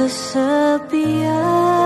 kesepian.